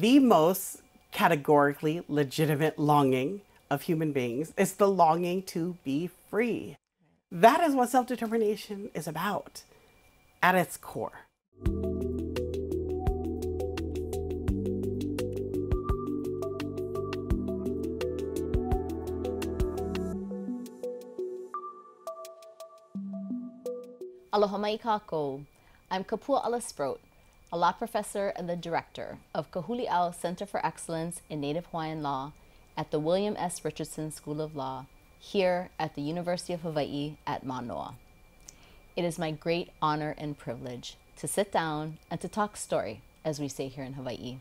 the most categorically legitimate longing of human beings is the longing to be free. That is what self determination is about at its core. Aloha mai kako. I'm Kapuaʻala Sproat, a law professor and the director of Ka Huli Ao Center for Excellence in Native Hawaiian Law at the William S. Richardson School of Law here at the University of Hawaii at Manoa. It is my great honor and privilege to sit down and to talk story, as we say here in Hawaii,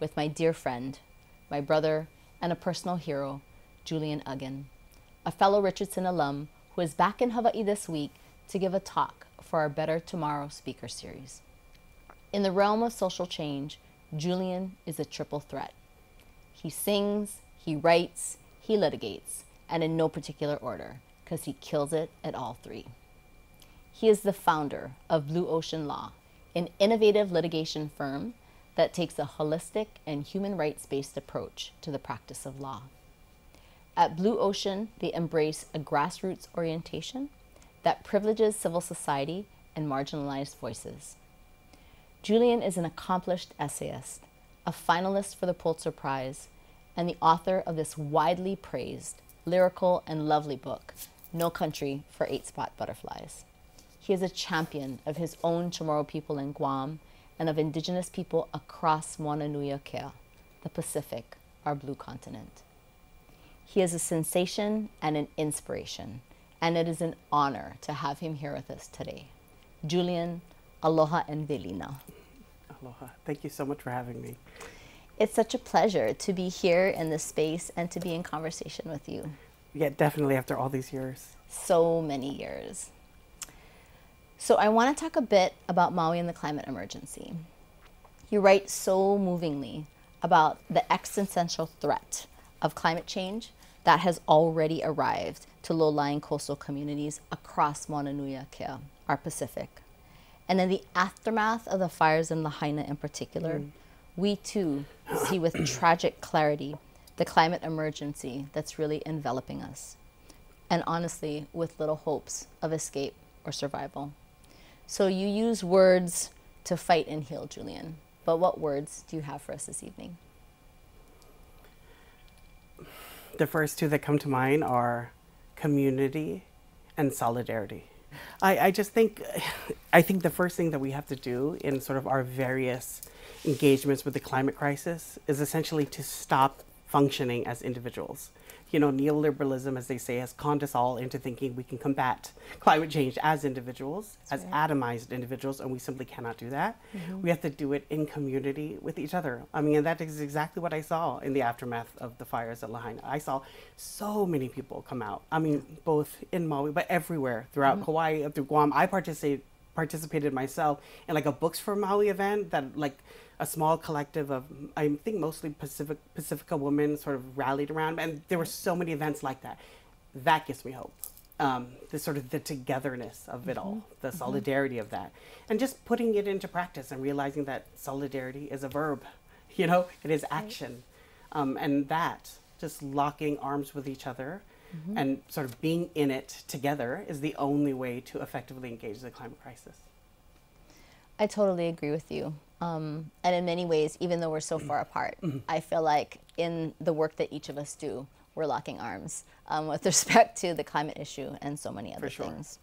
with my dear friend, my brother, and a personal hero, Julian Aguon, a fellow Richardson alum who is back in Hawaii this week to give a talk for our Better Tomorrow speaker series. In the realm of social change, Julian is a triple threat. He sings, he writes, he litigates, and in no particular order, because he kills it at all three. He is the founder of Blue Ocean Law, an innovative litigation firm that takes a holistic and human rights based approach to the practice of law. At Blue Ocean, they embrace a grassroots orientation that privileges civil society and marginalized voices. Julian is an accomplished essayist, a finalist for the Pulitzer Prize, and the author of this widely praised, lyrical, and lovely book, No Country for Eight Spot Butterflies. He is a champion of his own Chamorro people in Guam and of indigenous people across Moana Nui Akea, the Pacific, our blue continent. He is a sensation and an inspiration and it is an honor to have him here with us today. Julian, aloha and velina. Aloha. Thank you so much for having me. It's such a pleasure to be here in this space and to be in conversation with you. Yeah, definitely after all these years. So many years. So, I want to talk a bit about Maui and the climate emergency. You write so movingly about the existential threat of climate change that has already arrived to low-lying coastal communities across Moana Nui Akea, our Pacific. And in the aftermath of the fires in Lahaina in particular, mm. we too see with tragic clarity the climate emergency that's really enveloping us. And honestly, with little hopes of escape or survival. So you use words to fight and heal, Julian. But what words do you have for us this evening? The first two that come to mind are community and solidarity. I, I just think I think the first thing that we have to do in sort of our various engagements with the climate crisis is essentially to stop functioning as individuals you know, neoliberalism, as they say, has conned us all into thinking we can combat climate change as individuals, That's as right. atomized individuals, and we simply cannot do that. Mm-hmm. We have to do it in community with each other. I mean, and that is exactly what I saw in the aftermath of the fires at Lahaina. I saw so many people come out. I mean, both in Maui, but everywhere throughout mm-hmm. Kauai, up through Guam. I participated participated myself in like a books for Maui event that like a small collective of I think mostly Pacific Pacifica women sort of rallied around, and there were so many events like that. That gives me hope. Um, the sort of the togetherness of it mm-hmm. all, the mm-hmm. solidarity of that, and just putting it into practice and realizing that solidarity is a verb. You know, it is action, um, and that just locking arms with each other. Mm-hmm. And sort of being in it together is the only way to effectively engage the climate crisis. I totally agree with you. Um, and in many ways, even though we're so far apart, mm-hmm. I feel like in the work that each of us do, we're locking arms um, with respect to the climate issue and so many other sure. things.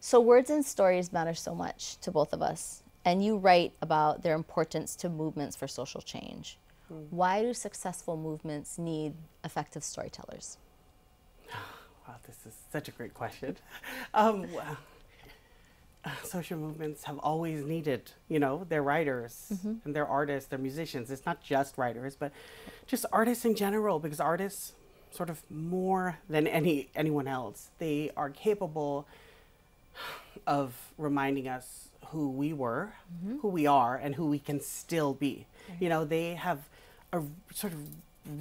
So, words and stories matter so much to both of us. And you write about their importance to movements for social change. Mm. Why do successful movements need effective storytellers? Wow, this is such a great question. Um, social movements have always needed, you know, their writers mm-hmm. and their artists, their musicians. It's not just writers, but just artists in general, because artists, sort of more than any anyone else, they are capable of reminding us who we were, mm-hmm. who we are, and who we can still be. You know, they have a sort of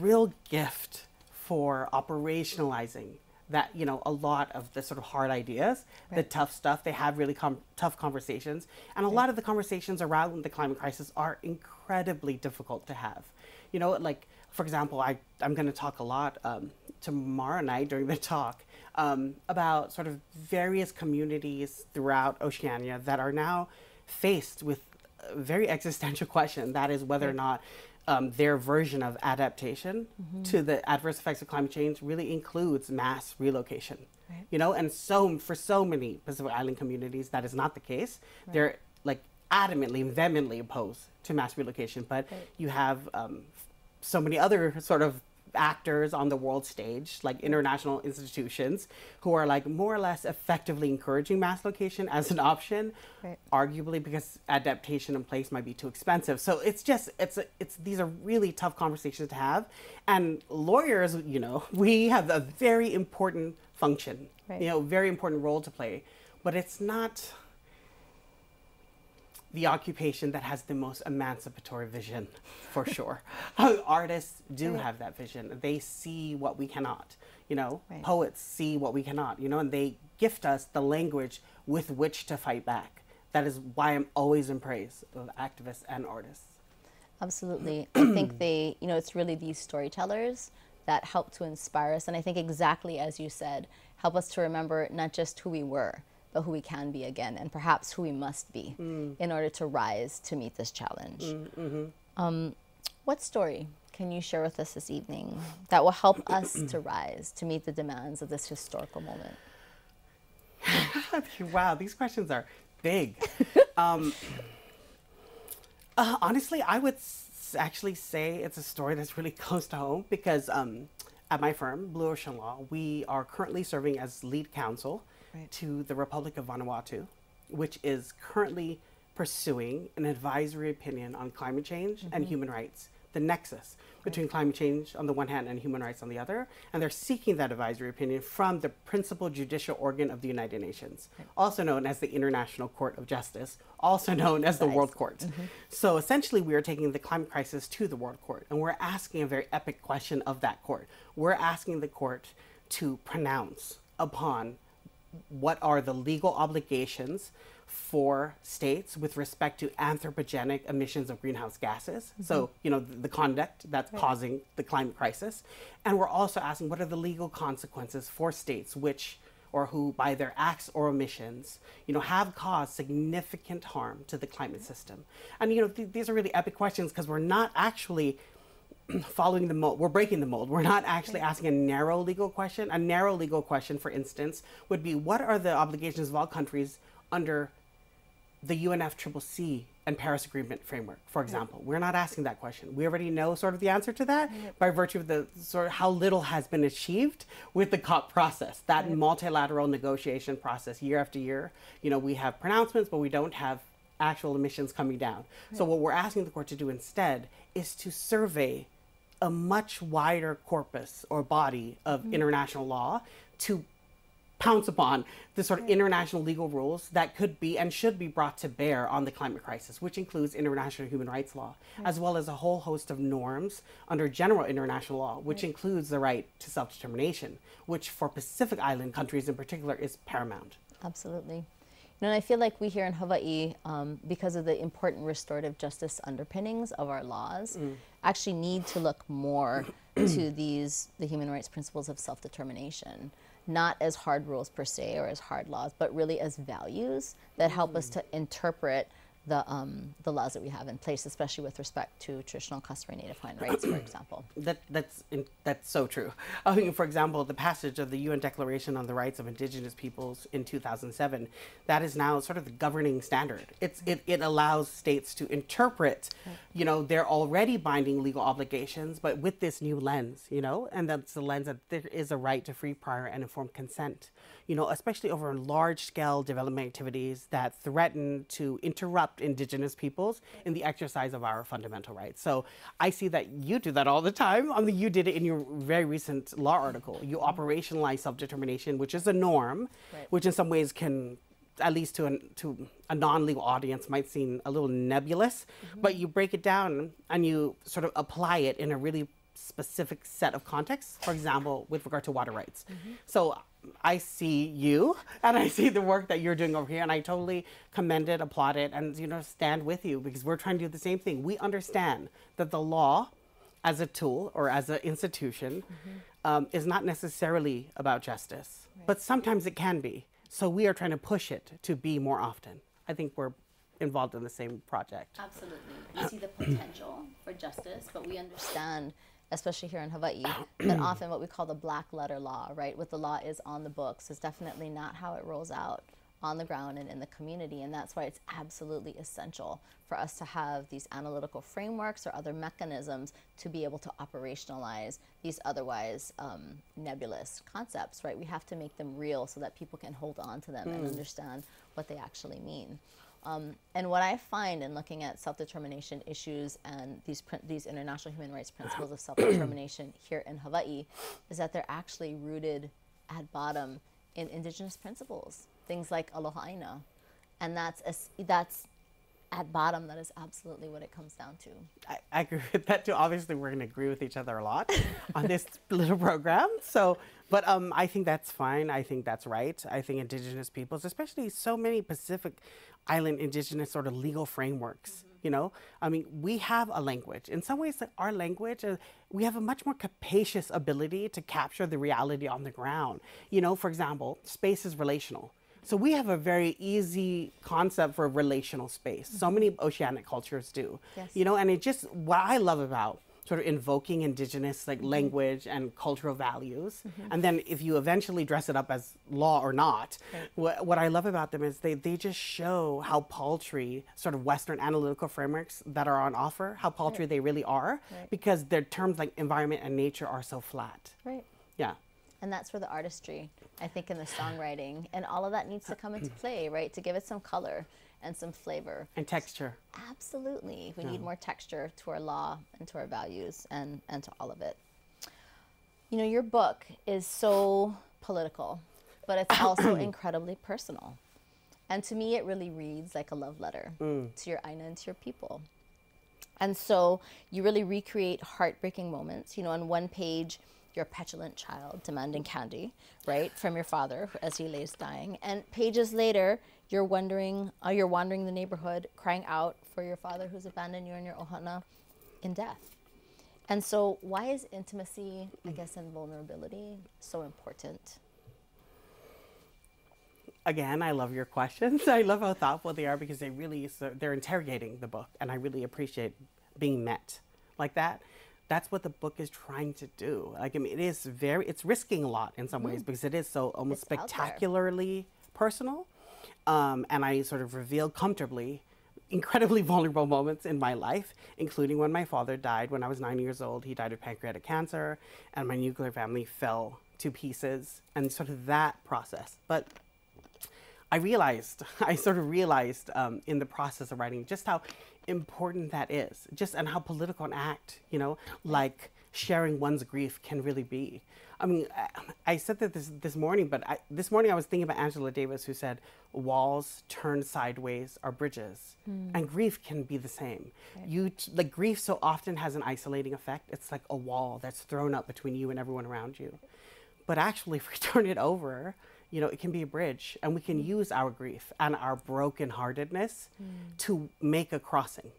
real gift for operationalizing that you know a lot of the sort of hard ideas, the tough stuff. They have really com- tough conversations, and a lot of the conversations around the climate crisis are incredibly difficult to have. You know, like for example, I I'm going to talk a lot um, tomorrow night during the talk um, about sort of various communities throughout Oceania that are now faced with a very existential question. That is whether or not um, their version of adaptation to the adverse effects of climate change really includes mass relocation. Right. You know, and so for so many Pacific Island communities, that is not the case. They're like adamantly, vehemently opposed to mass relocation. But Right. you have um, so many other sort of actors on the world stage, like international institutions, who are like more or less effectively encouraging mass location as an option, Right. arguably because adaptation in place might be too expensive. So it's just it's a, it's these are really tough conversations to have, and lawyers, you know, we have a very important function, Right. you know, very important role to play, but it's not the occupation that has the most emancipatory vision, for sure. Artists do Right. have that vision. They see what we cannot. You know, Right. poets see what we cannot. You know, and they gift us the language with which to fight back. That is why I'm always in praise of activists and artists. Absolutely. I think they, you know, it's really these storytellers that help to inspire us. And I think exactly as you said, help us to remember not just who we were, but who we can be again, and perhaps who we must be in order to rise to meet this challenge. Um, what story can you share with us this evening that will help us to rise to meet the demands of this historical moment? wow, these questions are big. um, uh, honestly, I would s- actually say it's a story that's really close to home because um, at my firm, Blue Ocean Law, we are currently serving as lead counsel Right. to the Republic of Vanuatu, which is currently pursuing an advisory opinion on climate change and mm-hmm. human rights, the nexus between climate change on the one hand and human rights on the other. And they're seeking that advisory opinion from the principal judicial organ of the United Nations, also known as the International Court of Justice, also known as the Nice. World Court. Mm-hmm. So essentially, we are taking the climate crisis to the World Court, and we're asking a very epic question of that court. We're asking the court to pronounce upon what are the legal obligations for states with respect to anthropogenic emissions of greenhouse gases. Mm-hmm. So, you know, the, the conduct that's causing the climate crisis. And we're also asking what are the legal consequences for states which or who by their acts or omissions, you know, have caused significant harm to the climate mm-hmm. system. And you know, th- these are really epic questions because we're not actually following the mold. We're breaking the mold. We're not actually asking a narrow legal question. A narrow legal question, for instance, would be what are the obligations of all countries under the UNFCCC and Paris Agreement framework, for example? We're not asking that question. We already know sort of the answer to that by virtue of the sort of how little has been achieved with the COP process, that multilateral negotiation process year after year. You know, we have pronouncements, but we don't have actual emissions coming down. So what we're asking the court to do instead is to survey a much wider corpus or body of mm-hmm. international law to pounce upon the sort of international legal rules that could be and should be brought to bear on the climate crisis, which includes international human rights law, as well as a whole host of norms under general international law, which includes the right to self determination, which for Pacific Island countries in particular is paramount. Absolutely. You know, I feel like we here in Hawaii, um, because of the important restorative justice underpinnings of our laws, actually need to look more to these the human rights principles of self-determination, not as hard rules per se or as hard laws, but really as values that help us to interpret the um, the laws that we have in place, especially with respect to traditional customary native Hawaiian rights, for example. That that's in, that's so true. I mean, for example, the passage of the UN Declaration on the Rights of Indigenous Peoples in 2007, that is now sort of the governing standard. It's it, it allows states to interpret, you know, their already binding legal obligations, but with this new lens, you know, and that's the lens that there is a right to free, prior, and informed consent. You know, especially over large-scale development activities that threaten to interrupt indigenous peoples in the exercise of our fundamental rights. So I see that you do that all the time. I mean, you did it in your very recent law article. You mm-hmm. operationalize self-determination, which is a norm, Right. which in some ways can, at least to an, to a non-legal audience, might seem a little nebulous. Mm-hmm. But you break it down and you sort of apply it in a really specific set of contexts. For example, with regard to water rights. Mm-hmm. So I see you and I see the work that you're doing over here, and I totally commend it, applaud it, and you know stand with you because we're trying to do the same thing. We understand that the law, as a tool or as an institution, um, is not necessarily about justice, but sometimes it can be. So we are trying to push it to be more often. I think we're involved in the same project. Absolutely. We see the potential for justice, but we understand, especially here in Hawaii, that often what we call the black letter law, right, what the law is on the books, is definitely not how it rolls out on the ground and in the community. And that's why it's absolutely essential for us to have these analytical frameworks or other mechanisms to be able to operationalize these otherwise um, nebulous concepts, right? We have to make them real so that people can hold on to them and understand what they actually mean. Um, and what I find in looking at self-determination issues and these these international human rights principles of self-determination here in Hawaii is that they're actually rooted at bottom in indigenous principles, things like aloha aina, and that's as, that's at bottom. That is absolutely what it comes down to. I, I agree with that too. Obviously, we're going to agree with each other a lot on this little program. So, but um, I think that's fine. I think that's right. I think Indigenous peoples, especially so many Pacific Island Indigenous sort of legal frameworks, you know, I mean, we have a language. In some ways, like our language, uh, we have a much more capacious ability to capture the reality on the ground. You know, for example, space is relational. So we have a very easy concept for relational space. So many oceanic cultures do. Yes. You know, and it just what I love about sort of invoking indigenous like mm-hmm. language and cultural values. Mm-hmm. And then if you eventually dress it up as law or not what, what i love about them is they, they just show how paltry sort of western analytical frameworks that are on offer how paltry they really are Right. because their terms like environment and nature are so flat. Right. yeah. And that's where the artistry, I think, in the songwriting and all of that needs to uh, come into mm. play, right? To give it some color and some flavor. and texture Absolutely. We need more texture to our law and to our values and, and to all of it. You know, your book is so political, but it's also incredibly personal. And to me, it really reads like a love letter mm. to your Aina and to your people. And so you really recreate heartbreaking moments. You know, on one page, you're petulant child demanding candy, right, from your father as he lays dying. And pages later, you're wondering, uh, you're wandering the neighborhood, crying out for your father who's abandoned you and your ohana in death. And so, why is intimacy, I guess, and vulnerability so important? again, I love your questions. I love how thoughtful they are because they really so they're interrogating the book, and I really appreciate being met like that. That's what the book is trying to do. Like I mean, it is very it's risking a lot in some ways because it is so almost It's spectacularly personal, um, and I sort of revealed comfortably incredibly vulnerable moments in my life, including when my father died when I was nine years old. He died of pancreatic cancer, and my nuclear family fell to pieces, and sort of that process. But I realized, I sort of realized um, in the process of writing just how important that is, just and how political an act, you know, like sharing one's grief can really be. I mean, I, I said that this this morning, but I, this morning I was thinking about Angela Davis, who said, "Walls turned sideways are bridges," hmm. and grief can be the same. You t- like grief so often has an isolating effect. It's like a wall that's thrown up between you and everyone around you. But actually, if we turn it over, you know, it can be a bridge, and we can use our grief and our brokenheartedness hmm. to make a crossing,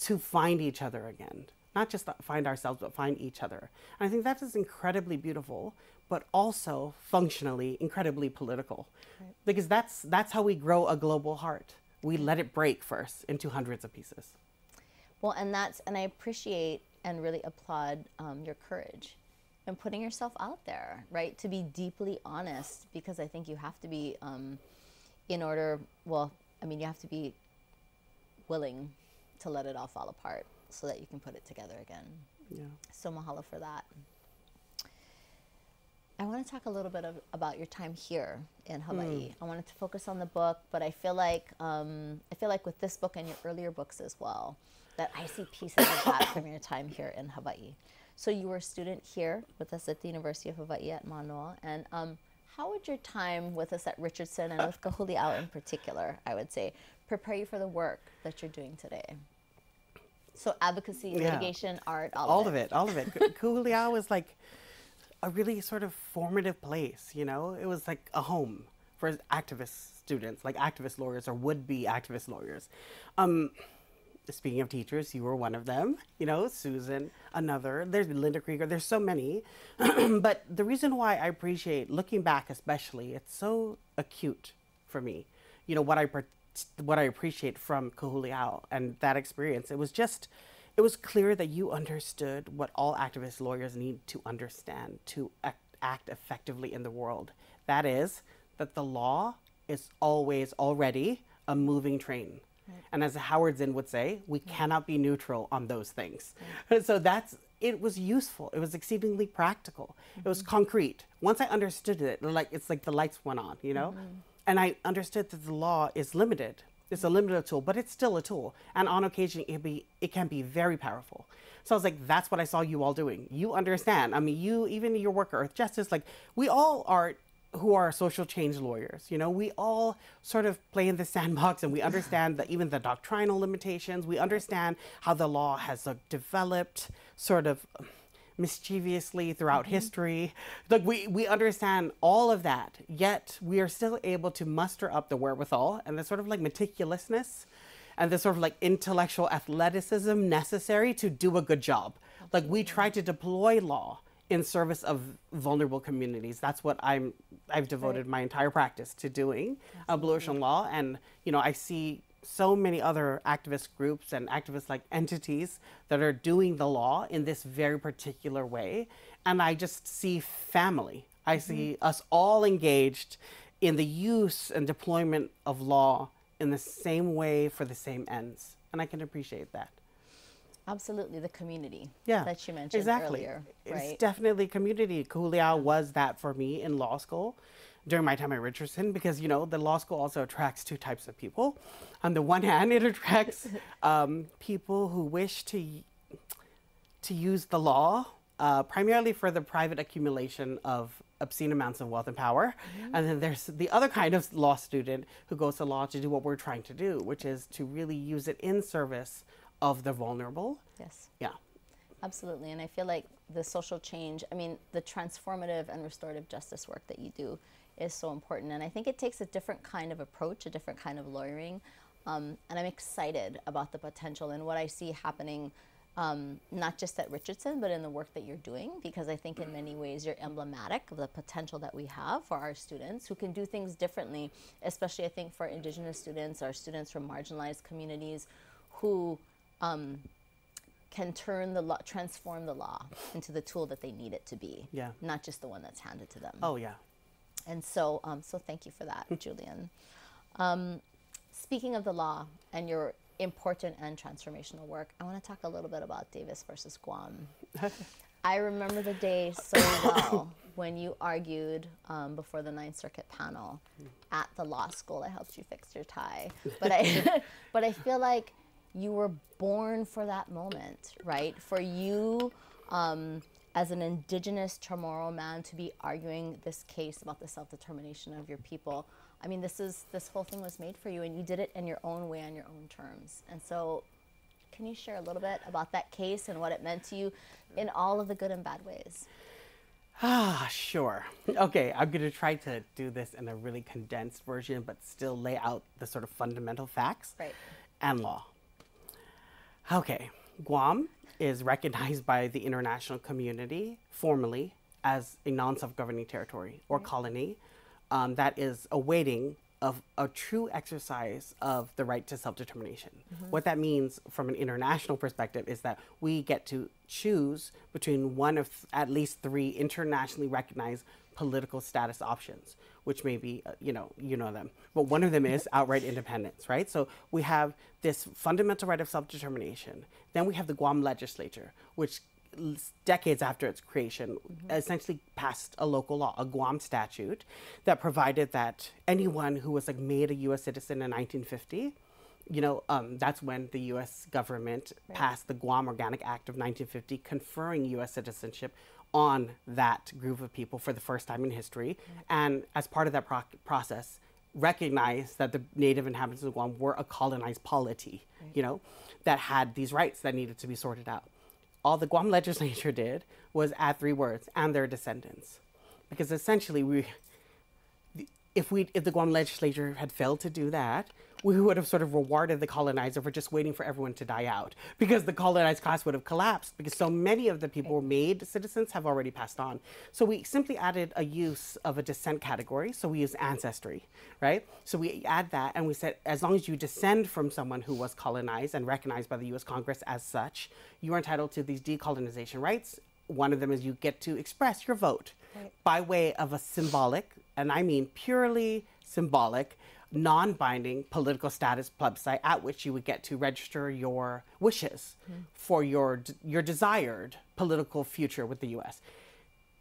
to find each other again. Not just find ourselves, but find each other. And I think that is incredibly beautiful, but also functionally incredibly political, because that's that's how we grow a global heart. We let it break first into hundreds of pieces. Well, and that's, and I appreciate and really applaud um, your courage and putting yourself out there, right? To be deeply honest, because I think you have to be, um, in order, well, I mean, you have to be willing to let it all fall apart so that you can put it together again. Yeah. So, mahalo for that. I want to talk a little bit of, about your time here in Hawaii. I wanted to focus on the book, but I feel like um, I feel like with this book and your earlier books as well, that I see pieces of that from your time here in Hawaii. So you were a student here with us at the University of Hawaii at Manoa, and um, how would your time with us at Richardson and with Ka Huli Ao in particular, I would say, prepare you for the work that you're doing today? So advocacy, Yeah. litigation, art, all, all of it, all of it. Ka Huli Ao was like a really sort of formative place, you know? It was like a home for activist students, like activist lawyers or would be activist lawyers. Um, speaking of teachers, you were one of them, you know, Susan, another. There's Linda Krieger, there's so many. but the reason why I appreciate, looking back especially, it's so acute for me. You know, what I, per- what I appreciate from Ka Huli Ao and that experience, it was just, it was clear that you understood what all activist lawyers need to understand to act, act effectively in the world. That is, that the law is always already a moving train. And as Howard Zinn would say, we cannot be neutral on those things. So that's it was useful. It was exceedingly practical. It was mm-hmm. concrete. Once I understood it, like it's like the lights went on, you know? Mm-hmm. And I understood that the law is limited. It's a limited tool, but it's still a tool. And on occasion it be it can be very powerful. So I was like, that's what I saw you all doing. You understand. I mean, you even your work at Earthjustice, like we all are who are social change lawyers. You know, we all sort of play in the sandbox and we understand that even the doctrinal limitations, we understand how the law has uh, developed sort of mischievously throughout mm-hmm. history. Like we, we understand all of that, yet we are still able to muster up the wherewithal and the sort of like meticulousness and the sort of like intellectual athleticism necessary to do a good job. Like we try to deploy law in service of vulnerable communities. That's what I'm. I've devoted Right. my entire practice to doing blue ocean law, and you know I see so many other activist groups and activist like entities that are doing the law in this very particular way, and I just see family. I mm-hmm. see us all engaged in the use and deployment of law in the same way for the same ends, and I can appreciate that. Absolutely, the community Yeah, that you mentioned exactly. earlier, It's definitely community. Ka Huli Ao was that for me in law school during my time at Richardson because you know the law school also attracts two types of people. On the one hand, it attracts um, people who wish to to use the law uh, primarily for the private accumulation of obscene amounts of wealth and power. And then there's the other kind of law student who goes to law to do what we're trying to do, which is to really use it in service of the vulnerable. yes. Yeah. Absolutely. And I feel like the social change, I mean, the transformative and restorative justice work that you do is so important. And I think it takes a different kind of approach, a different kind of lawyering. Um, and I'm excited about the potential and what I see happening, um, not just at Richardson, but in the work that you're doing, because I think in many ways you're emblematic of the potential that we have for our students who can do things differently, especially I think for Indigenous students, our students from marginalized communities who can turn the law, transform the law into the tool that they need it to be. Yeah. Not just the one that's handed to them. Oh yeah. And so, um, so thank you for that, Julian. Um, speaking of the law and your important and transformational work, I want to talk a little bit about Davis versus Guam. I remember the day so well when you argued um, before the Ninth Circuit panel at the law school. I helped you fix your tie, but I, but I feel like you were born for that moment, right? For you, um, as an indigenous Chamorro man, to be arguing this case about the self-determination of your people. I mean, this is this whole thing was made for you, and you did it in your own way, on your own terms. And so, can you share a little bit about that case and what it meant to you in all of the good and bad ways? Ah, sure. Okay, I'm going to try to do this in a really condensed version, but still lay out the sort of fundamental facts Right. and law. Okay, Guam is recognized by the international community formally as a non self governing territory or colony. Um, that is awaiting of a true exercise of the right to self determination. What that means from an international perspective is that we get to choose between one of th- at least three internationally recognized political status options, which may be, uh, you know, you know them. But one of them is outright independence, right? So we have this fundamental right of self-determination. Then we have the Guam legislature, which decades after its creation essentially passed a local law, a Guam statute that provided that anyone who was like made a U.S. citizen in 1950 you know, um, that's when the U.S. government passed the Guam Organic Act of 1950, conferring U.S. citizenship on that group of people for the first time in history. And as part of that proc process, recognize that the native inhabitants of Guam were a colonized polity, you know, that had these rights that needed to be sorted out. All the Guam legislature did was add three words and their descendants. Because essentially we if we if the Guam legislature had failed to do that, we would have sort of rewarded the colonizer for just waiting for everyone to die out because the colonized class would have collapsed because so many of the people who made citizens have already passed on. So we simply added a use of a descent category. So we use ancestry, right? So we add that and we said as long as you descend from someone who was colonized and recognized by the US Congress as such, you are entitled to these decolonization rights. One of them is you get to express your vote right. by way of a symbolic, and I mean purely symbolic, non binding political status plebiscite at which you would get to register your wishes mm-hmm. for your, your desired political future with the US.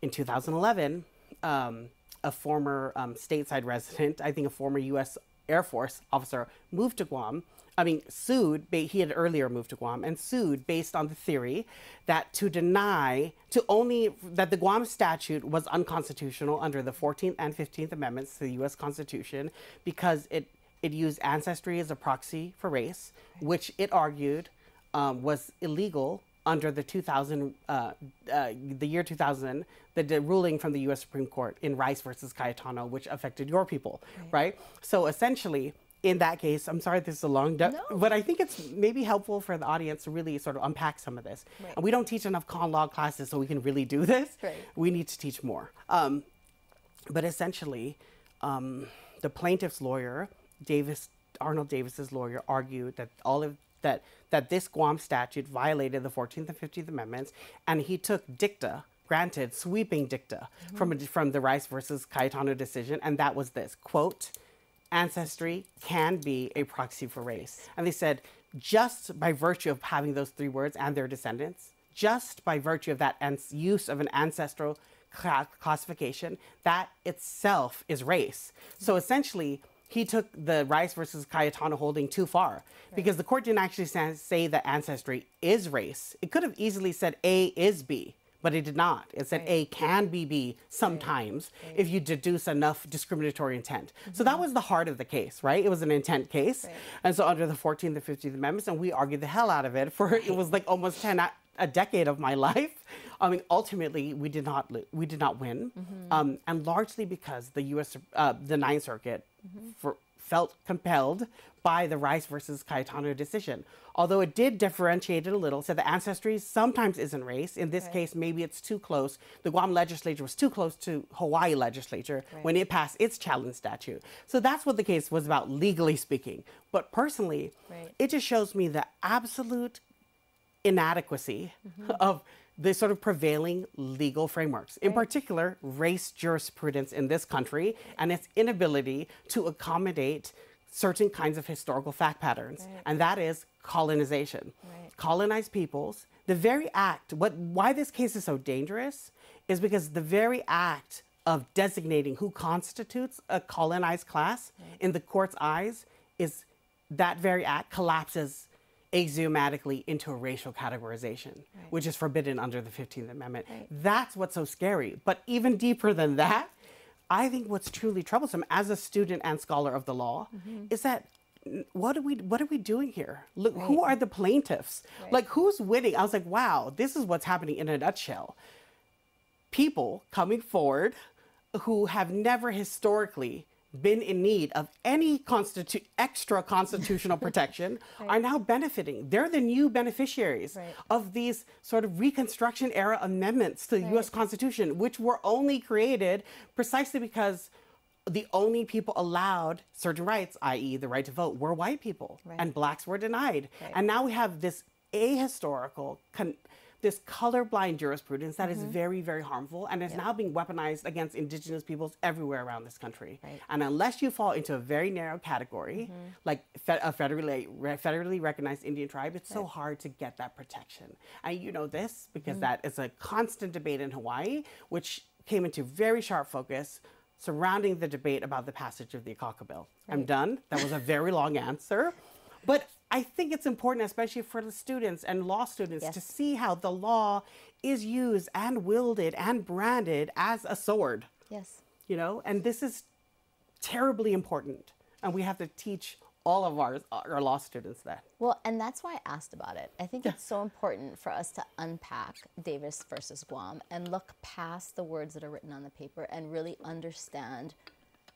In 2011, um, a former um, stateside resident, I think a former US Air Force officer, moved to Guam I mean, sued, he had earlier moved to Guam and sued based on the theory that to deny, to only, that the Guam statute was unconstitutional under the 14th and 15th Amendments to the US Constitution because it, it used ancestry as a proxy for race, which it argued um, was illegal under the 2000, uh, uh, the year 2000, the, the, ruling from the U.S. Supreme Court in Rice versus Cayetano, which affected your people, right? right? So essentially, in that case, I'm sorry this is a long, no. but I think it's maybe helpful for the audience to really sort of unpack some of this. Right. And we don't teach enough con law classes so we can really do this. Right. We need to teach more. Um, but essentially, um, the plaintiff's lawyer, Davis, Arnold Davis's lawyer, argued that all of that that this Guam statute violated the 14th and 15th Amendments, and he took dicta granted sweeping dicta mm-hmm. from from the Rice versus Cayetano decision, and that was this quote ancestry can be a proxy for race. And they said, just by virtue of having those three words and their descendants, just by virtue of that use of an ancestral classification, that itself is race. So essentially, he took the Rice versus Cayetano holding too far right. because the court didn't actually say that ancestry is race. It could have easily said A is B but it did not. It said right. A can be B sometimes right. if you deduce enough discriminatory intent. Mm-hmm. So that was the heart of the case, right? It was an intent case. And so under the 14th and 15th Amendments, and we argued the hell out of it for it was like almost 10 a decade of my life. I mean, ultimately, we did not we did not win, mm-hmm. um, and largely because the U.S. Uh, the Ninth Circuit mm-hmm. for felt compelled by the Rice versus Cayetano decision. Although it did differentiate it a little, said the ancestry sometimes isn't race. In this right. case, maybe it's too close. The Guam legislature was too close to Hawaii legislature right. when it passed its challenge statute. So that's what the case was about, legally speaking. But personally, right. it just shows me the absolute inadequacy mm-hmm. of the sort of prevailing legal frameworks, in particular, race jurisprudence in this country and its inability to accommodate certain kinds of historical fact patterns, right. and that is colonization. Right. Colonized peoples, the very act, what, why this case is so dangerous is because the very act of designating who constitutes a colonized class right. in the court's eyes is that very act collapses axiomatically into a racial categorization, right. which is forbidden under the 15th Amendment. Right. That's what's so scary. But even deeper than that, I think what's truly troublesome as a student and scholar of the law mm-hmm. is that what are we what are we doing here? Look, right. who are the plaintiffs? Like who's winning? I was like, wow, this is what's happening in a nutshell. People coming forward who have never historically been in need of any constitu- extra constitutional protection right. are now benefiting. They're the new beneficiaries right. of these sort of Reconstruction era amendments to the right. US Constitution, which were only created precisely because the only people allowed certain rights, i.e., the right to vote, were white people, and blacks were denied. And now we have this ahistorical. Con- this colorblind jurisprudence that mm-hmm. is very, very harmful and is now being weaponized against indigenous peoples everywhere around this country. Right. And unless you fall into a very narrow category, mm-hmm. like fe- a federally, re- federally recognized Indian tribe, it's right. so hard to get that protection. And you know this because mm-hmm. that is a constant debate in Hawaii, which came into very sharp focus surrounding the debate about the passage of the Akaka Bill. Right. I'm done. That was a very long answer. But I think it's important, especially for the students and law students, yes. to see how the law is used and wielded and branded as a sword. Yes. You know, and this is terribly important. And we have to teach all of our, our law students that. Well, and that's why I asked about it. I think it's so important for us to unpack Davis versus Guam and look past the words that are written on the paper and really understand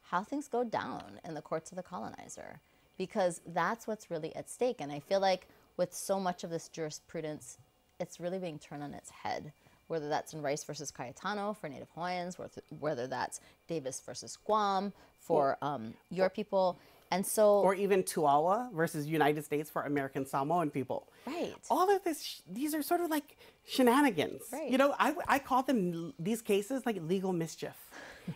how things go down in the courts of the colonizer because that's what's really at stake. And I feel like with so much of this jurisprudence, it's really being turned on its head. Whether that's in Rice versus Cayetano for Native Hawaiians, whether that's Davis versus Guam for um, your people. And so, or even Tuaua versus United States for American Samoan people. Right. All of this, these are sort of like shenanigans. Right. You know, I, I call them these cases like legal mischief.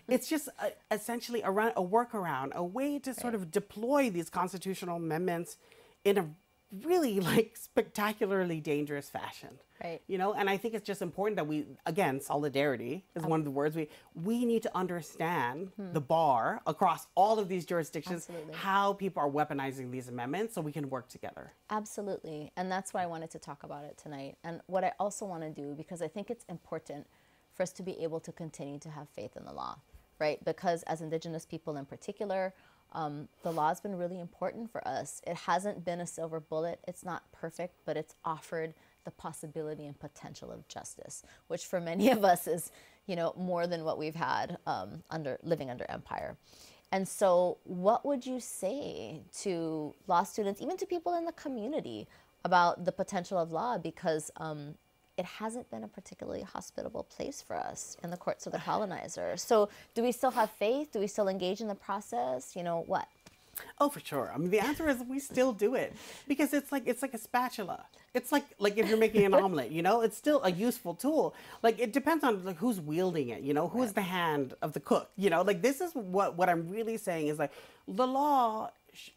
It's just a, essentially a, run, a workaround, a way to sort of deploy these constitutional amendments in a really like spectacularly dangerous fashion. Right. You know, and I think it's just important that we again solidarity is one of the words we we need to understand hmm. the bar across all of these jurisdictions Absolutely. how people are weaponizing these amendments so we can work together. Absolutely. And that's why I wanted to talk about it tonight. And what I also want to do because I think it's important for us to be able to continue to have faith in the law, right? Because as indigenous people in particular, um, the law has been really important for us. It hasn't been a silver bullet. It's not perfect, but it's offered the possibility and potential of justice, which for many of us is, you know, more than what we've had um, under living under empire. And so, what would you say to law students, even to people in the community, about the potential of law? Because um, it hasn't been a particularly hospitable place for us in the courts of the colonizer. So, do we still have faith? Do we still engage in the process? You know, what? Oh, for sure. I mean, the answer is we still do it because it's like it's like a spatula. It's like like if you're making an omelet, you know, it's still a useful tool. Like it depends on like who's wielding it, you know, who's the hand of the cook, you know. Like this is what what I'm really saying is like the law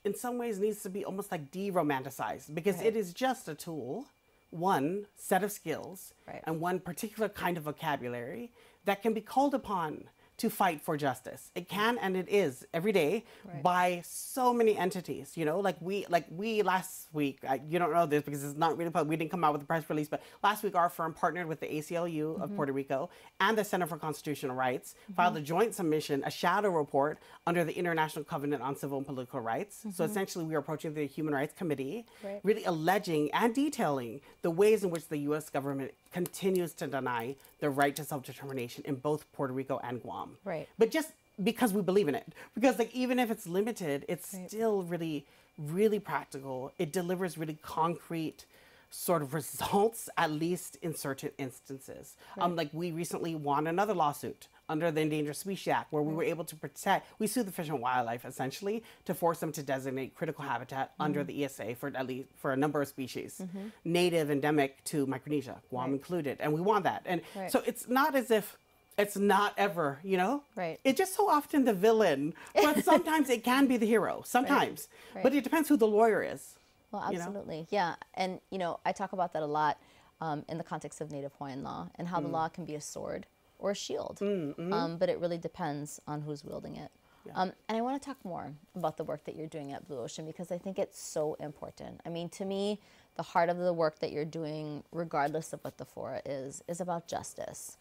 in some ways needs to be almost like de-romanticized because right. it is just a tool one set of skills right. and one particular kind of vocabulary that can be called upon to fight for justice. It can and it is every day right. by so many entities. You know, like we like we last week. I, you don't know this because it's not really public. We didn't come out with a press release, but last week our firm partnered with the ACLU mm-hmm. of Puerto Rico and the Center for Constitutional Rights, mm-hmm. filed a joint submission, a shadow report under the International Covenant on Civil and Political Rights. Mm-hmm. So essentially, we are approaching the Human Rights Committee, right. really alleging and detailing the ways in which the U.S. government continues to deny the right to self determination in both Puerto Rico and Guam. Right. But just because we believe in it. Because like even if it's limited, it's right. still really, really practical. It delivers really concrete sort of results, at least in certain instances. Right. Um, like we recently won another lawsuit under the Endangered Species Act, where we were able to protect, we sued the Fish and Wildlife essentially to force them to designate critical habitat mm-hmm. under the ESA for at least for a number of species, mm-hmm. native, endemic to Micronesia, Guam right. included, and we won that. And right. so it's not as if it's not ever, you know? Right. It's just so often the villain, but sometimes it can be the hero, sometimes. Right. But it depends who the lawyer is. Well, absolutely. You know? Yeah. And, you know, I talk about that a lot um, in the context of Native Hawaiian law and how mm. the law can be a sword or a shield. Mm-hmm. Um, but it really depends on who's wielding it. Yeah. Um, and I want to talk more about the work that you're doing at Blue Ocean because I think it's so important. I mean, to me, the heart of the work that you're doing, regardless of what the fora is, is about justice.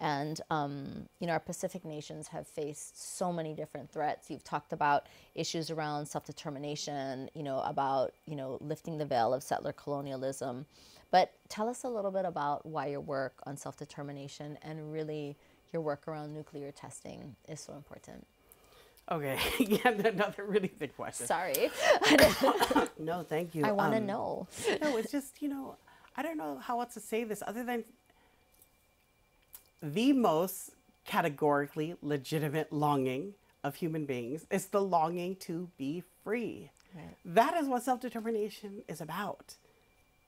And, um, you know, our Pacific nations have faced so many different threats. You've talked about issues around self determination, you know, about, you know, lifting the veil of settler colonialism. But tell us a little bit about why your work on self determination and really your work around nuclear testing is so important. Okay, yeah, another really big question. Sorry. no, thank you. I want to um, know. no, it's just, you know, I don't know how else to say this other than the most categorically legitimate longing of human beings is the longing to be free. Right. That is what self determination is about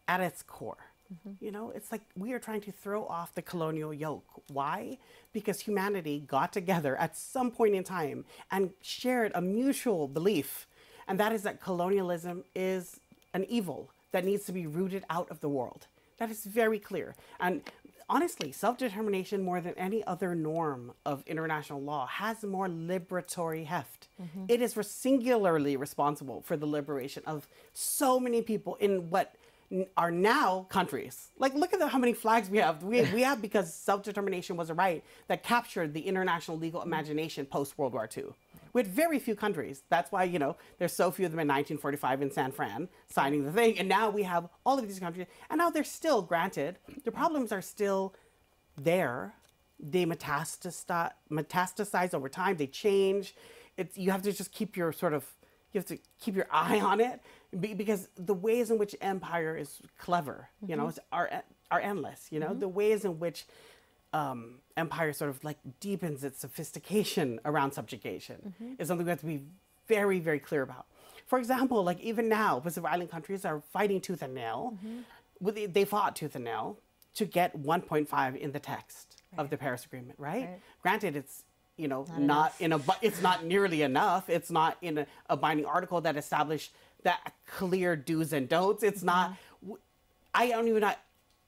at its core. Mm-hmm. You know, it's like we are trying to throw off the colonial yoke. Why? Because humanity got together at some point in time and shared a mutual belief, and that is that colonialism is an evil that needs to be rooted out of the world. That is very clear. And honestly, self determination, more than any other norm of international law, has more liberatory heft. Mm-hmm. It is singularly responsible for the liberation of so many people in what are now countries. Like, look at the, how many flags we have. We, we have because self determination was a right that captured the international legal imagination post World War II. With very few countries. That's why, you know, there's so few of them in 1945 in San Fran signing the thing. And now we have all of these countries. And now they're still, granted, the problems are still there. They metastasize, metastasize over time, they change. It's, you have to just keep your sort of, you have to keep your eye on it because the ways in which empire is clever, you know, mm-hmm. are, are endless, you know, mm-hmm. the ways in which um, empire sort of like deepens its sophistication around subjugation mm-hmm. is something we have to be very, very clear about. For example, like even now, Pacific Island countries are fighting tooth and nail. Mm-hmm. Well, They fought tooth and nail to get 1.5 in the text of the Paris Agreement, right? Right. Granted, it's you know not, enough. in a it's not nearly enough. It's not in a, a binding article that established that clear do's and don'ts. It's not. Mm-hmm. I don't even. Not,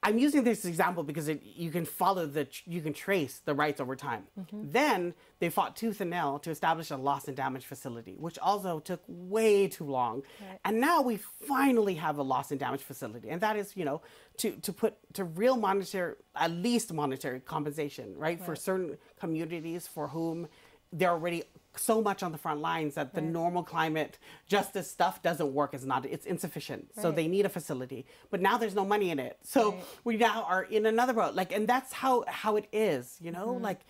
I'm using this example because it, you can follow the, you can trace the rights over time. Mm-hmm. Then they fought tooth and nail to establish a loss and damage facility, which also took way too long. Right. And now we finally have a loss and damage facility, and that is, you know, to to put to real monetary, at least monetary compensation, right, for certain communities for whom they're already so much on the front lines that the Right. normal climate justice stuff doesn't work. It's not. It's insufficient. So they need a facility, but now there's no money in it. So Right. we now are in another boat. Like, and that's how how it is. You know, mm-hmm. like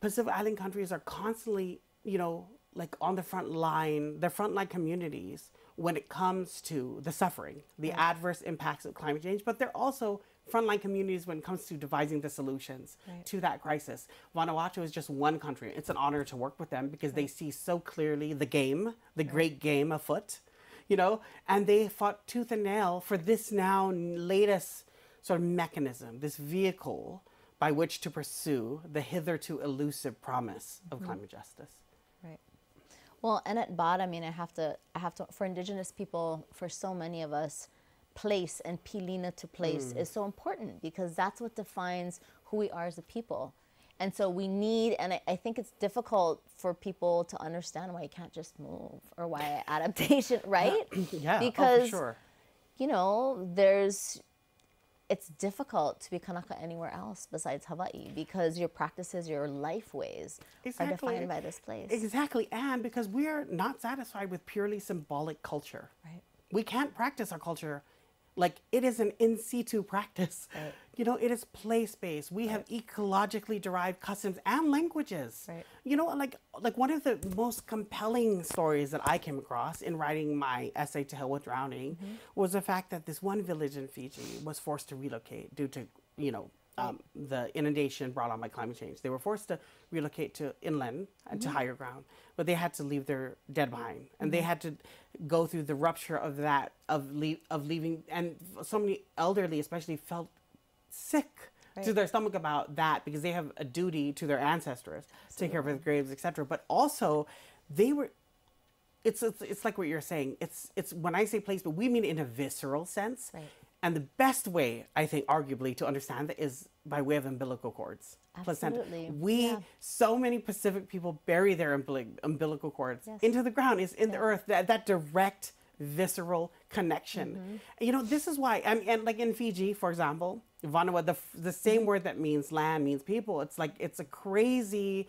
Pacific Island countries are constantly, you know, like on the front line, the frontline communities when it comes to the suffering, the adverse impacts of climate change, but they're also frontline communities when it comes to devising the solutions Right. to that crisis. Vanuatu is just one country. It's an honor to work with them because they see so clearly the game, the great game afoot, you know, and they fought tooth and nail for this now latest sort of mechanism, this vehicle by which to pursue the hitherto elusive promise of mm-hmm. climate justice. Right. Well, and at BOD, I mean, I have to, I have to, for Indigenous people, for so many of us, place and pilina to place hmm. is so important because that's what defines who we are as a people. And so we need, and I, I think it's difficult for people to understand why you can't just move or why adaptation, right? Yeah, oh, for because sure. you know, there's it's difficult to be Kanaka anywhere else besides Hawaii because your practices, your life ways are defined by this place. Exactly. And because we're not satisfied with purely symbolic culture. Right. We can't practice our culture like it is an in situ practice. Right. You know, it is place based. We have ecologically derived customs and languages. Right. You know, like like one of the most compelling stories that I came across in writing my essay to hell with drowning Mm-hmm. was the fact that this one village in Fiji was forced to relocate due to, you know, um, the inundation brought on by climate change. They were forced to relocate to inland and to higher ground, but they had to leave their dead behind, and they had to go through the rupture of that of leave, of leaving, and so many elderly, especially, felt sick to their stomach about that because they have a duty to their ancestors, take care of their graves, etc. But also, they were it's, it's it's like what you're saying. It's it's when I say place, but we mean in a visceral sense. Right. And the best way, I think, arguably, to understand that is by way of umbilical cords. placenta. Absolutely. We Yeah. so many Pacific people bury their umbilical cords Yes. into the ground. Is in the earth that that direct visceral connection. Mm-hmm. You know, this is why. And, and like in Fiji, for example, Vanuatu, the the same Mm-hmm. word that means land means people. It's like it's a crazy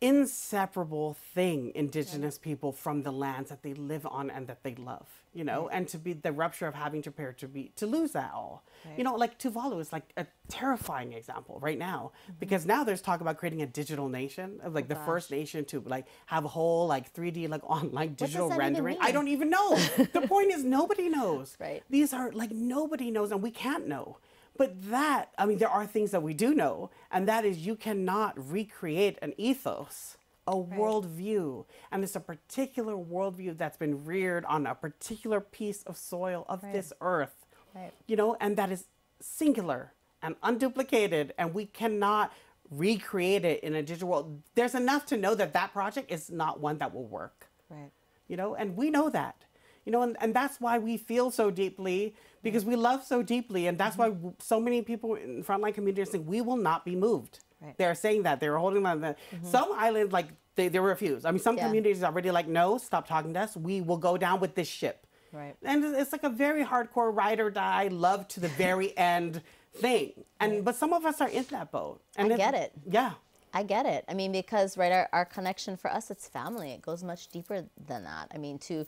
inseparable thing indigenous people from the lands that they live on and that they love you know and to be the rupture of having to prepare to be to lose that all Right. you know like tuvalu is like a terrifying example right now Mm-hmm. because now there's talk about creating a digital nation of like the Oh, gosh. first nation to like have a whole like 3d like online digital rendering i don't even know the point is nobody knows Right. these are like nobody knows and we can't know but that i mean there are things that we do know and that is you cannot recreate an ethos a worldview and it's a particular worldview that's been reared on a particular piece of soil of Right. this earth Right. you know and that is singular and unduplicated and we cannot recreate it in a digital world there's enough to know that that project is not one that will work Right. you know and we know that you know and, and that's why we feel so deeply because we love so deeply and that's mm-hmm. why so many people in frontline communities think we will not be moved Right. they're saying that they're holding on that some islands like they, they refuse i mean some Yeah. communities are already like no stop talking to us we will go down with this ship Right. and it's like a very hardcore ride or die love to the very end thing and but some of us are in that boat and I get it. yeah I get it. I mean, because right, our, our connection for us, it's family. It goes much deeper than that. I mean, to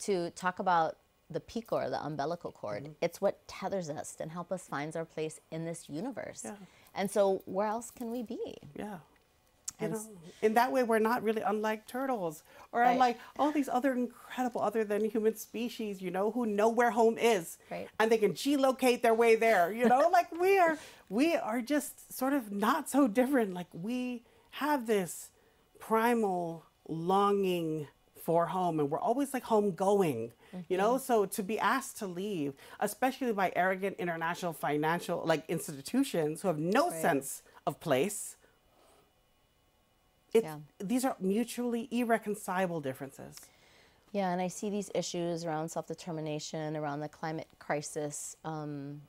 to talk about the piko, the umbilical cord, mm-hmm. it's what tethers us and help us find our place in this universe. Yeah. And so, where else can we be? Yeah. You know, in that way, we're not really unlike turtles or right. unlike all these other incredible, other than human species, you know, who know where home is, right. and they can geolocate their way there. You know, like we are, we are just sort of not so different. Like we have this primal longing for home, and we're always like home going. Mm-hmm. You know, so to be asked to leave, especially by arrogant international financial like institutions who have no right. sense of place it's, yeah. These are mutually irreconcilable differences. Yeah, and I see these issues around self determination, around the climate crisis, um,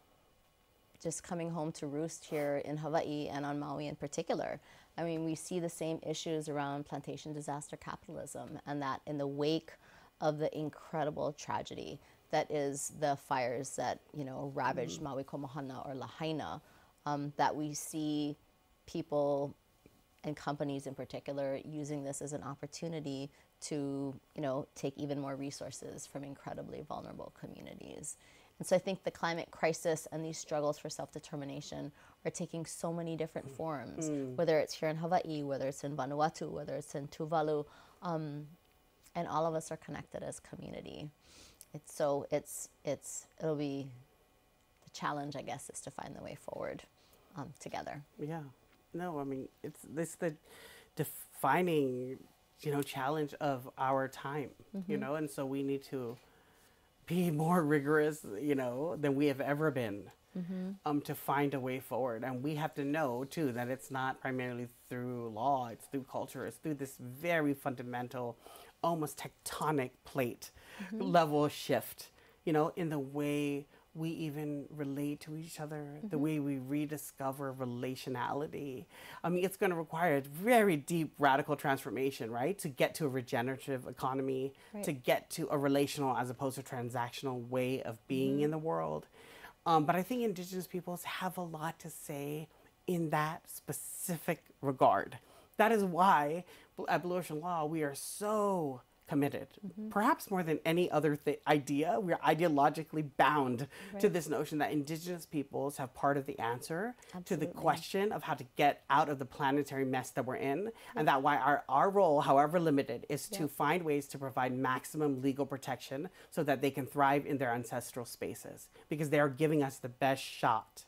just coming home to roost here in Hawaii and on Maui in particular. I mean, we see the same issues around plantation disaster capitalism, and that in the wake of the incredible tragedy that is the fires that you know ravaged mm. Maui Komohana or Lahaina, um, that we see people and companies in particular using this as an opportunity to you know take even more resources from incredibly vulnerable communities and so i think the climate crisis and these struggles for self-determination are taking so many different mm. forms mm. whether it's here in hawaii whether it's in vanuatu whether it's in tuvalu um, and all of us are connected as community it's so it's it's it'll be the challenge i guess is to find the way forward um, together yeah no, I mean it's this the defining you know challenge of our time. Mm-hmm. You know, and so we need to be more rigorous. You know, than we have ever been. Mm-hmm. Um, to find a way forward, and we have to know too that it's not primarily through law; it's through culture. It's through this very fundamental, almost tectonic plate mm-hmm. level shift. You know, in the way we even relate to each other, mm-hmm. the way we rediscover relationality. I mean, it's going to require a very deep, radical transformation, right? To get to a regenerative economy, right. to get to a relational as opposed to transactional way of being mm-hmm. in the world. Um, but I think Indigenous peoples have a lot to say in that specific regard. That is why at Blue Ocean Law, we are so committed. Mm-hmm. Perhaps more than any other th- idea, we're ideologically bound right. to this notion that indigenous peoples have part of the answer Absolutely. to the question of how to get out of the planetary mess that we're in, and that why our, our role, however limited, is to find ways to provide maximum legal protection so that they can thrive in their ancestral spaces because they are giving us the best shot.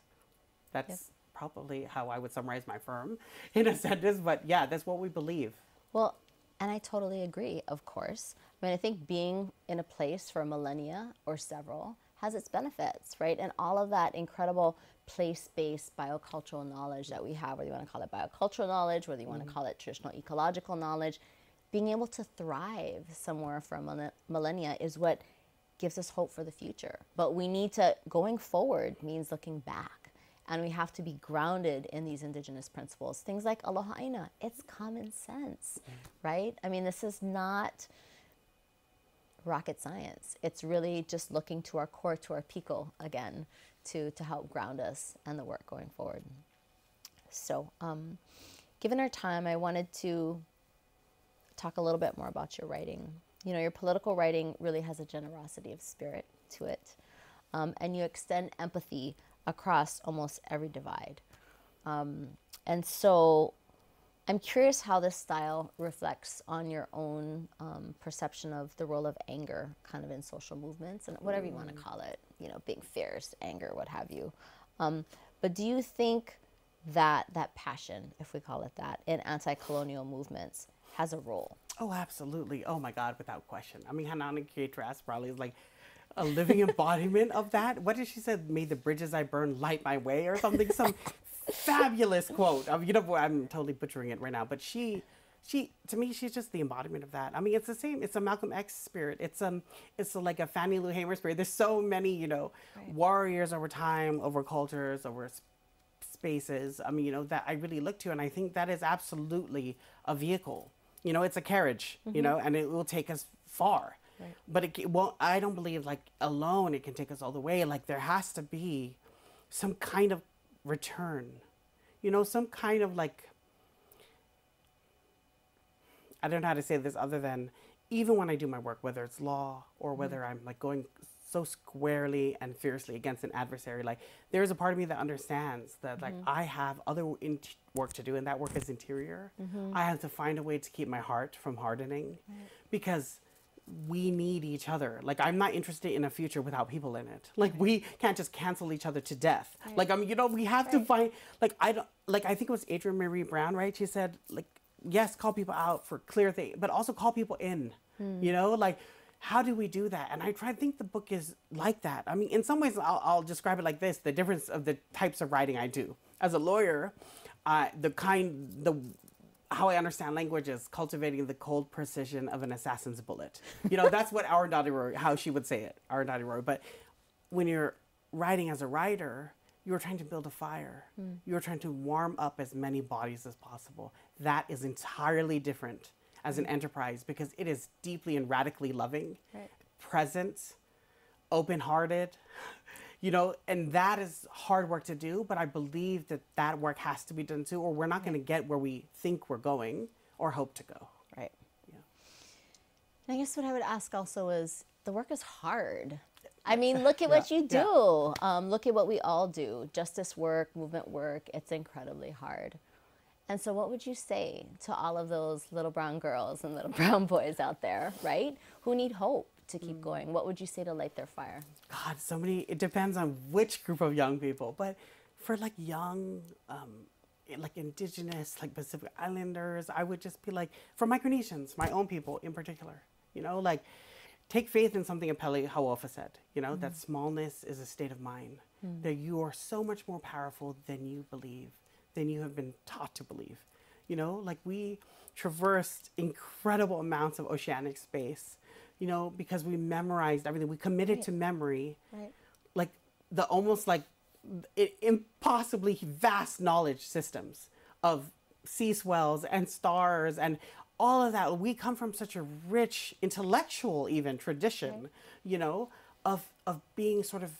That's yes. probably how I would summarize my firm in a sentence, but yeah, that's what we believe. Well, and I totally agree, of course. I mean, I think being in a place for a millennia or several has its benefits, right? And all of that incredible place based biocultural knowledge that we have, whether you want to call it biocultural knowledge, whether you want to mm-hmm. call it traditional ecological knowledge, being able to thrive somewhere for a millennia is what gives us hope for the future. But we need to, going forward means looking back and we have to be grounded in these indigenous principles. Things like aloha aina, it's common sense, right? I mean, this is not rocket science. It's really just looking to our core, to our piko again, to, to help ground us and the work going forward. So, um, given our time, I wanted to talk a little bit more about your writing. You know, your political writing really has a generosity of spirit to it, um, and you extend empathy across almost every divide. Um, and so I'm curious how this style reflects on your own um, perception of the role of anger kind of in social movements and whatever you want to mm. call it, you know, being fierce, anger, what have you. Um, but do you think that that passion, if we call it that, in anti-colonial movements has a role? Oh, absolutely. Oh my God, without question. I mean, Haunani-Kay. probably is like a living embodiment of that. What did she say? May the bridges I burn light my way or something. Some fabulous quote. I mean, you know, I'm totally butchering it right now, but she, she to me, she's just the embodiment of that. I mean, it's the same. It's a Malcolm X spirit. It's um, it's a, like a Fannie Lou Hamer spirit. There's so many, you know, right. warriors over time, over cultures, over spaces. I mean, you know, that I really look to, and I think that is absolutely a vehicle. You know, it's a carriage. Mm-hmm. You know, and it will take us far Right. But it well, I don't believe like alone it can take us all the way. Like there has to be some kind of return, you know, some kind of like I don't know how to say this other than even when I do my work, whether it's law or mm-hmm. whether I'm like going so squarely and fiercely against an adversary, like there's a part of me that understands that like mm-hmm. I have other in- work to do, and that work is interior. Mm-hmm. I have to find a way to keep my heart from hardening, because we need each other. Like I'm not interested in a future without people in it. Like we can't just cancel each other to death. Like I mean, you know, we have to find like I don't like I think it was Adrienne Maree Brown, right? She said like yes, call people out for clear things, but also call people in. You know, like how do we do that? And I try to think the book is like that. I mean, in some ways, I'll, I'll describe it like this: the difference of the types of writing I do. As a lawyer, uh, the kind the how I understand language is cultivating the cold precision of an assassin's bullet. You know, that's what Arundhati Roy, how she would say it, Arundhati Roy. But when you're writing as a writer, you're trying to build a fire. Hmm. You're trying to warm up as many bodies as possible. That is entirely different as an hmm. enterprise because it is deeply and radically loving, Right. present, open-hearted you know and that is hard work to do but i believe that that work has to be done too or we're not going to get where we think we're going or hope to go Right. yeah And I guess what I would ask also is the work is hard. I mean, look at what you do. Um, look at what we all do justice work, movement work. It's incredibly hard. And so, what would you say to all of those little brown girls and little brown boys out there, right, who need hope to keep mm-hmm. going? What would you say to light their fire? god so many it depends on which group of young people but for like young um like indigenous like pacific islanders i would just be like for micronesians my own people in particular you know like take faith in something Epeli Hauʻofa said, you know, that mm-hmm. smallness is a state of mind, hmm. that you are so much more powerful than you believe, than you have been taught to believe. You know, like we traversed incredible amounts of oceanic space, you know, because we memorized everything. We committed to memory, Right. like the almost like i- impossibly vast knowledge systems of sea swells and stars and all of that. We come from such a rich intellectual even tradition, you know, of of being sort of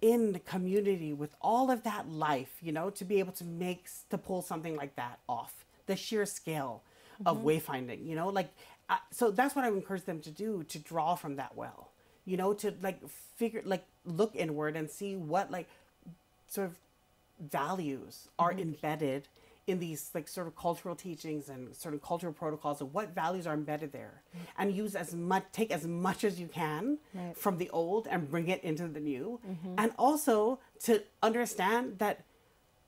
in the community with all of that life, you know, to be able to make to pull something like that off, the sheer scale of mm-hmm. wayfinding, you know, like uh, so that's what I would encourage them to do to draw from that well, you know, to like figure like look inward and see what like sort of values are embedded in these like sort of cultural teachings and sort of cultural protocols of what values are embedded there. And use as much take as much as you can Right. from the old and bring it into the new. And also to understand that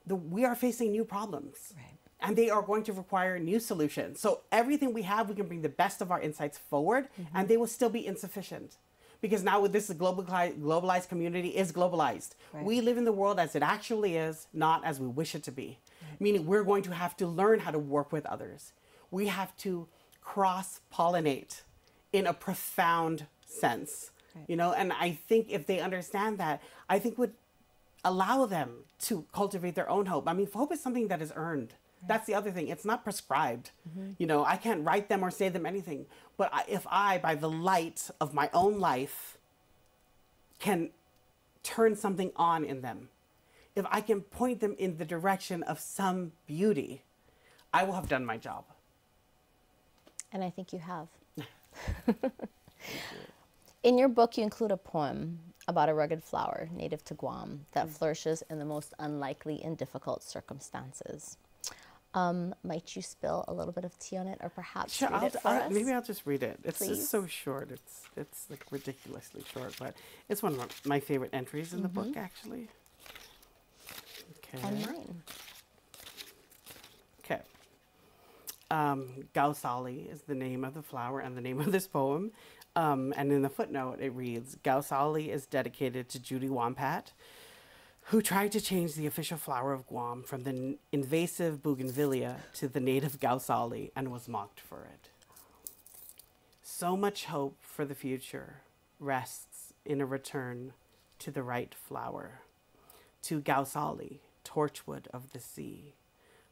the, we are facing new problems. Right. And they are going to require new solutions. So everything we have we can bring the best of our insights forward mm-hmm. and they will still be insufficient. Because now with this globalized, globalized community is globalized. Right. we live in the world as it actually is not as we wish it to be. Meaning we're going to have to learn how to work with others. We have to cross pollinate in a profound sense Right. you know? And i think if they understand that i think would allow them to cultivate their own hope. I mean hope is something that is earned that's the other thing. It's not prescribed. Mm-hmm. You know i can't write them or say them anything. But I, if i by the light of my own life can turn something on in them if i can point them in the direction of some beauty i will have done my job. And I think you have. In your book, you include a poem about a rugged flower native to Guam that mm. flourishes in the most unlikely and difficult circumstances. Um, might you spill a little bit of tea on it, or perhaps Sure, read I'll, it for I'll- us? maybe I'll just read it. It's just so short. It's it's like ridiculously short, but it's one of my favorite entries in the book, actually. Okay. and mine. Okay. Um, Gausali is the name of the flower and the name of this poem. Um, and in the footnote, it reads Gausali is dedicated to Judy Wampat, who tried to change the official flower of Guam from the invasive bougainvillea to the native Gausali and was mocked for it. So much hope for the future rests in a return to the right flower, to Gausali, torchwood of the sea,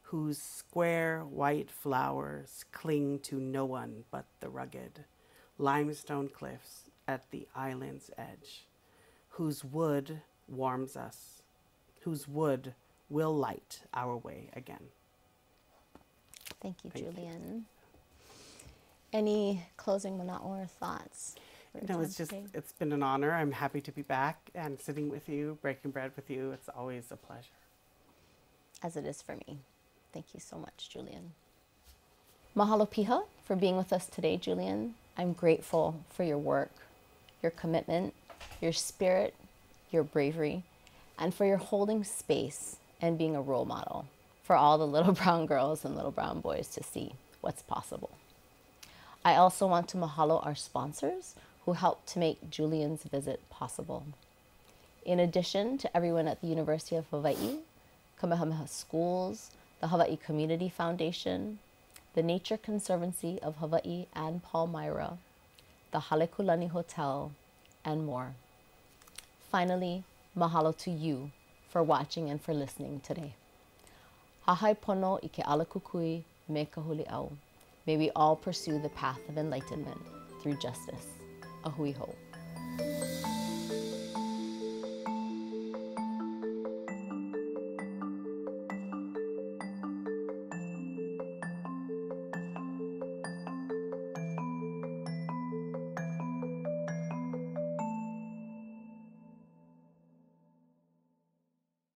whose square white flowers cling to no one but the rugged limestone cliffs at the island's edge, whose wood warms us, whose wood will light our way again. Thank you, Thank you. Julian. Any closing or thoughts? No, it's just, today? it's been an honor. I'm happy to be back and sitting with you, breaking bread with you. It's always a pleasure. as it is for me. Thank you so much, Julian. Mahalo piha for being with us today, Julian. I'm grateful for your work, your commitment, your spirit, your bravery, and for your holding space and being a role model for all the little brown girls and little brown boys to see what's possible. I also want to mahalo our sponsors who helped to make Julian's visit possible. In addition to everyone at the University of Hawaii, Kamehameha Schools, the Hawaii Community Foundation, the Nature Conservancy of Hawaii and Palmyra, the Halekulani Hotel, and more. Finally, mahalo to you for watching and for listening today. Hahai pono i ke ala kukui me Ka Huli Ao. May we all pursue the path of enlightenment through justice. Ahui ho.